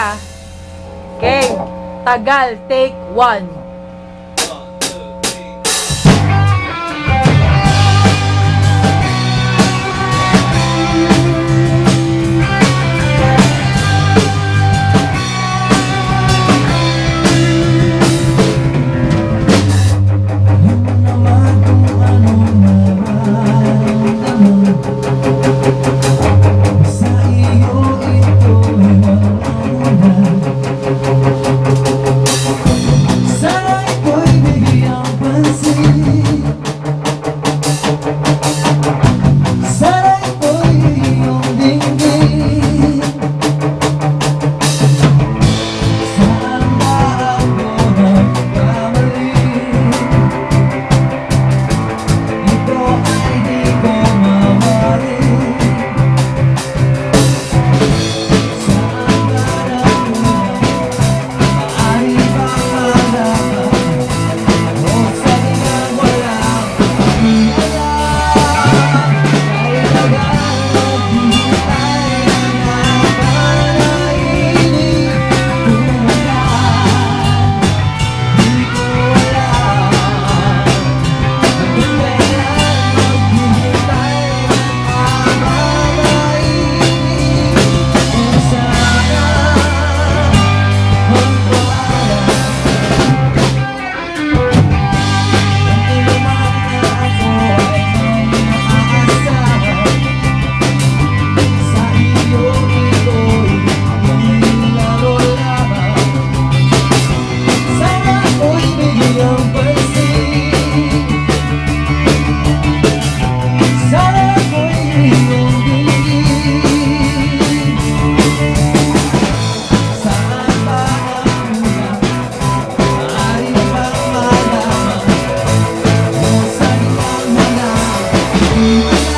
Okay. Tagal, take one. you